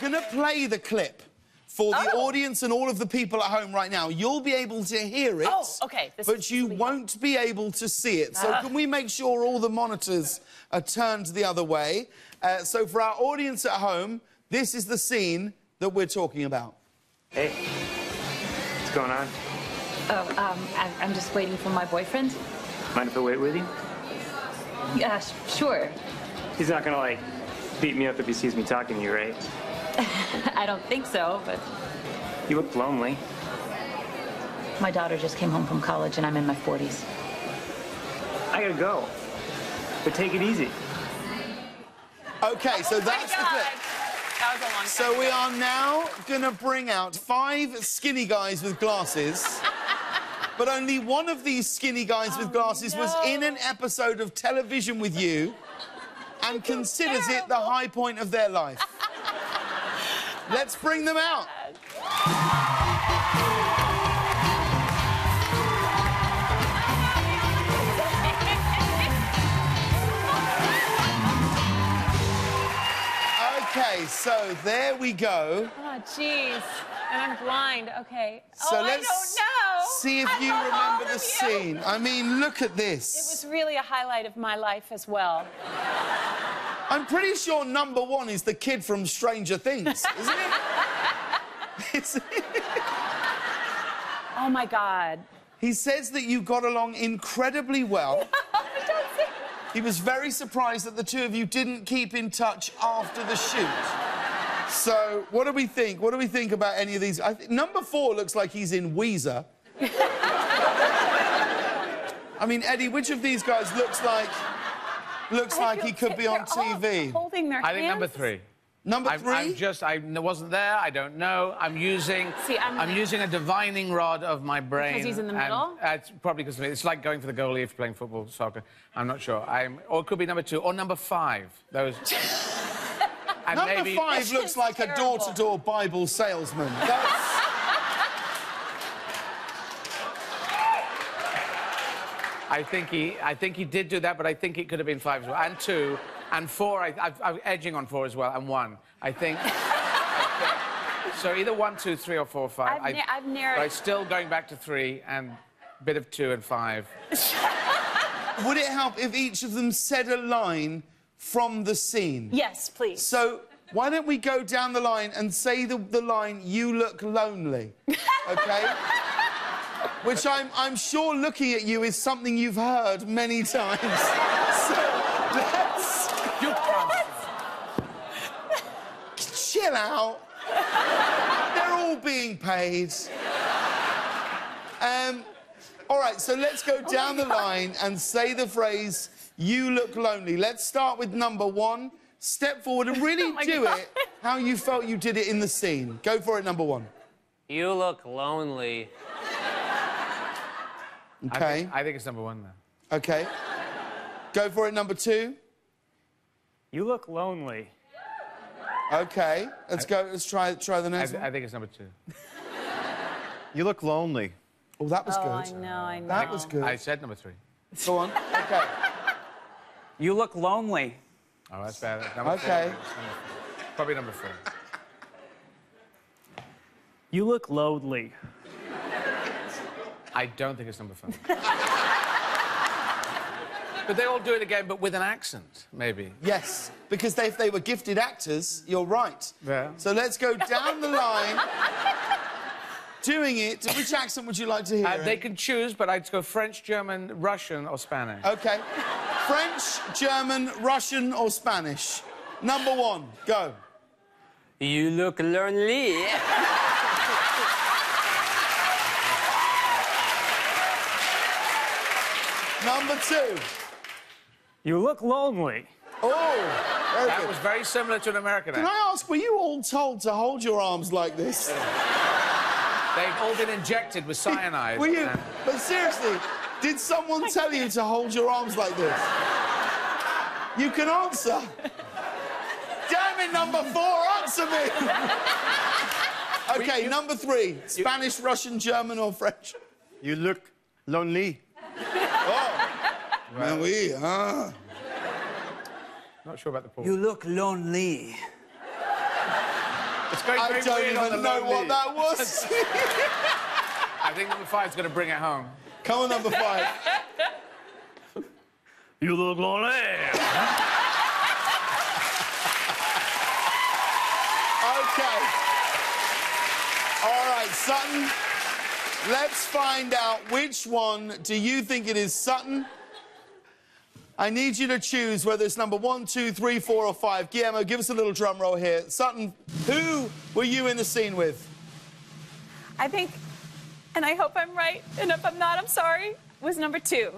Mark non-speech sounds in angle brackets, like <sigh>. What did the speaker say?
going to play the clip for the Oh. audience and all of the people at home right now. You'll be able to hear it. Oh, okay. This but you this will be won't be able to see it. So can we make sure all the monitors are turned the other way? Uh, so for our audience at home, this is the scene that we're talking about. Hey, what's going on? Oh, um, I, I'm just waiting for my boyfriend. Mind if I wait with you? Yeah, sh- sure. He's not gonna like beat me up if he sees me talking to you, right? <laughs> I don't think so, but You look lonely. my daughter just came home from college and I'm in my 40s. I gotta go. But take it easy. Okay, so Oh that's the God. clip. That was a long time. So we ago. are now going to bring out five skinny guys with glasses. <laughs> But only one of these skinny guys with oh, glasses was Oh, in an episode of television with you and considers it the high point of their life. Let's bring them out. Okay, so there we go. Oh, jeez. And I'm blind. Okay. So oh, let's I don't know. see if I you remember the you. scene. I mean, look at this. It was really a highlight of my life as well. I'm pretty sure number one is the kid from Stranger Things, isn't it? <laughs> It's- Oh my God. he says that you got along incredibly well. <laughs> He was very surprised that the two of you didn't keep in touch after the shoot. So, what do we think? What do we think about any of these? I th- number four looks like he's in Weezer. <laughs> I mean, Eddie, which of these guys looks like looks like he could be on TV? Holding their I think number three. Number I'm, 3 I'm just, I wasn't there. I don't know. I'm using, See, I'm- I'm using a divining rod of my brain. Because he's in the and, middle? uh, it's probably because. It's like going for the goalie if you're playing football, soccer. I'm not sure. I'm, or it could be number two or number five. Those. <laughs> and Number maybe, five looks is like a door-to-door Bible salesman. I think he, I think he did do that, but I think it could have been five as well, and two, and four. I, I've, I'm edging on four as well, and one. I think. I think- so either one, two, three, or four, five. I've na- I've narrowed- But I'm still going back to three and a bit of two and five. <laughs> Would it help if each of them said a line from the scene? Yes, please. So why don't we go down the line and say the, the line, you look lonely, <laughs> okay? Which I'm, I'm sure looking at you is something you've heard many times. <laughs> So let's You can't. <laughs> chill out. They're all being paid. Um, all right, so let's go down the line and say the phrase, you look lonely. Let's start with number one. Step forward and really <laughs> Oh do God. it how you felt you did it in the scene. Go for it, number one. You look lonely. I Okay, think, I think it's number one though. okay. Go for it, number two. You look lonely. Okay, let's go. Let's try try the next th- I one. think it's number two. You look lonely. Oh, that was oh, I good. know, I know. That was good. I said number three. Go on. Okay. You look lonely. Oh, that's bad. Number Okay. Four. Number four. Probably number four. You look lonely. I don't think it's number five. but they all do it again, but with an accent, maybe. Yes, because they, if they were gifted actors, you're right. Yeah. So let's go down the line. Doing it. Which accent would you like to hear? Uh, they can choose, but I'd go French, German, Russian, or Spanish. Okay. French, German, Russian, or Spanish? Number one, go. You look lonely. <laughs> Number two. You look lonely. Oh, very That good. was very similar to an American Can accent. I ask, were you all told to hold your arms like this? They've all been injected with cyanide. <laughs> Were you? and- But seriously, did someone tell you to hold your arms like this? You can answer. Damn it, number four, answer me. <laughs> okay, number three. Spanish, Russian, German, or French? You look lonely. Well, we, ah. Not sure about the pool. You look lonely. It's going I don't even know lonely. what that was. <laughs> I think number five's going to bring it home. Come on, number five. <laughs> You look lonely. <laughs> Okay. All right, Sutton. Let's find out which one do you think it is, Sutton? I need you to choose whether it's number one, two, three, four, or five. Guillermo, give us a little drum roll here. Sutton, who were you in the scene with? I think, and I hope I'm right, and if I'm not, I'm sorry, was number two.